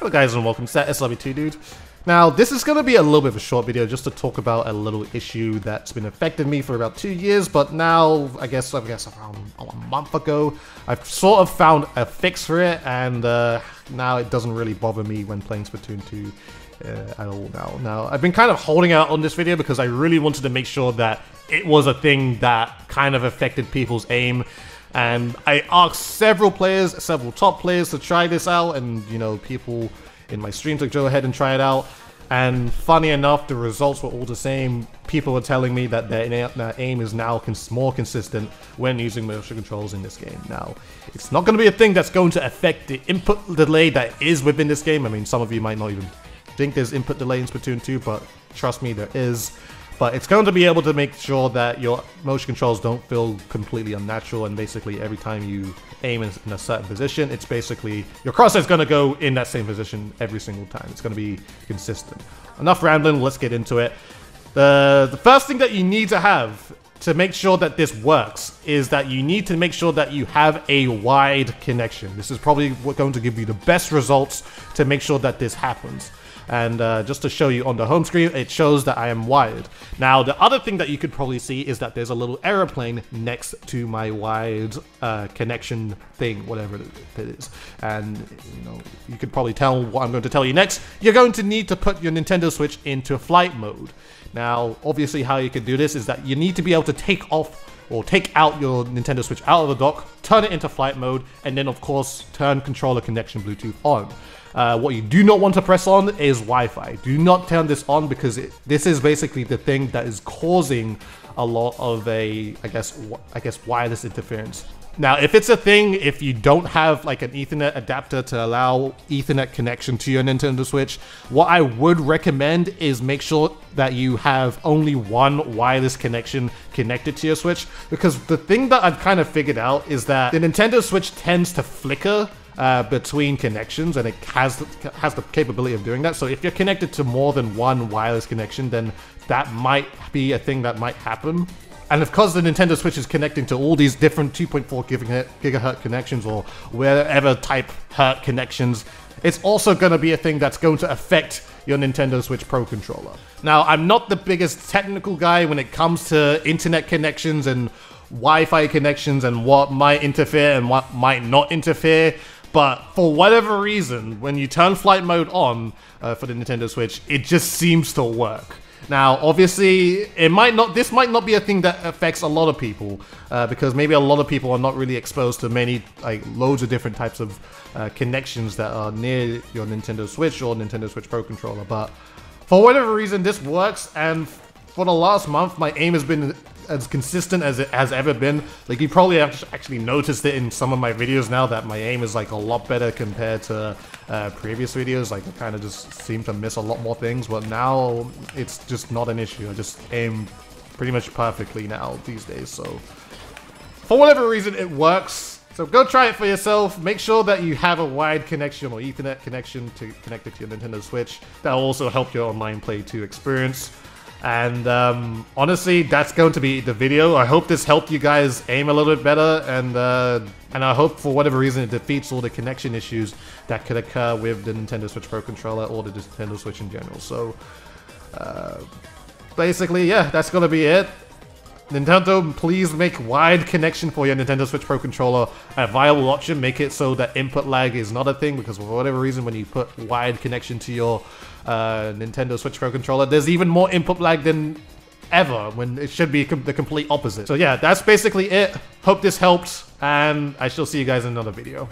Hello guys and welcome to Srb2 Dude. Now this is going to be a little bit of a short video just to talk about a little issue that's been affecting me for about two years but now I guess I guess around a month ago I've sort of found a fix for it and uh, now it doesn't really bother me when playing Splatoon 2 uh, at all now. Now I've been kind of holding out on this video because I really wanted to make sure that it was a thing that kind of affected people's aim and I asked several players, several top players to try this out, and you know, people in my stream to go ahead and try it out. And funny enough, the results were all the same. People were telling me that their, their aim is now cons more consistent when using motion controls in this game. Now, it's not going to be a thing that's going to affect the input delay that is within this game. I mean, some of you might not even think there's input delay in Splatoon 2, but trust me, there is but it's going to be able to make sure that your motion controls don't feel completely unnatural and basically every time you aim in, a certain position, it's basically your crosshair is going to go in that same position every single time. It's going to be consistent. Enough rambling, let's get into it. The, the first thing that you need to have to make sure that this works is that you need to make sure that you have a wired connection. This is probably going to give you the best results to make sure that this happens. And uh, just to show you on the home screen, it shows that I am wired. Now, the other thing that you could probably see is that there's a little aeroplane next to my wired uh, connection thing, whatever it is. And, you know, you could probably tell what I'm going to tell you next. You're going to need to put your Nintendo Switch into flight mode. Now, obviously how you can do this is that you need to be able to take off or take out your Nintendo Switch out of the dock, turn it into flight mode, and then of course turn controller connection Bluetooth on. Uh, what you do not want to press on is Wi-Fi. Do not turn this on because it, this is basically the thing that is causing a lot of a, I guess, I guess wireless interference. Now, if it's a thing, if you don't have like an Ethernet adapter to allow Ethernet connection to your Nintendo Switch, what I would recommend is make sure that you have only one wireless connection connected to your Switch. Because the thing that I've kind of figured out is that the Nintendo Switch tends to flicker uh, between connections, and it has the, has the capability of doing that. So if you're connected to more than one wireless connection, then that might be a thing that might happen. And of course, the Nintendo Switch is connecting to all these different 2.4 gigahertz connections or wherever type hertz connections. It's also going to be a thing that's going to affect your Nintendo Switch Pro controller. Now, I'm not the biggest technical guy when it comes to internet connections and Wi-Fi connections and what might interfere and what might not interfere. But for whatever reason, when you turn flight mode on uh, for the Nintendo Switch, it just seems to work. Now, obviously, it might not. This might not be a thing that affects a lot of people uh, because maybe a lot of people are not really exposed to many, like, loads of different types of uh, connections that are near your Nintendo Switch or Nintendo Switch Pro controller. But for whatever reason, this works, and for the last month, my aim has been as consistent as it has ever been. Like you probably have actually noticed it in some of my videos now that my aim is like a lot better compared to uh, previous videos. Like I kind of just seem to miss a lot more things, but now it's just not an issue. I just aim pretty much perfectly now these days. So for whatever reason, it works. So go try it for yourself. Make sure that you have a wired connection or Ethernet connection to connect it to your Nintendo Switch. That'll also help your online play 2 experience. And um, honestly, that's going to be the video. I hope this helped you guys aim a little bit better, and uh, and I hope for whatever reason it defeats all the connection issues that could occur with the Nintendo Switch Pro controller or the Nintendo Switch in general. So, uh, basically, yeah, that's gonna be it. Nintendo, please make wired connection for your Nintendo Switch Pro controller a viable option. Make it so that input lag is not a thing, because for whatever reason, when you put wired connection to your uh, Nintendo Switch Pro controller, there's even more input lag than ever, when it should be com the complete opposite. So yeah, that's basically it. Hope this helped, and I shall see you guys in another video.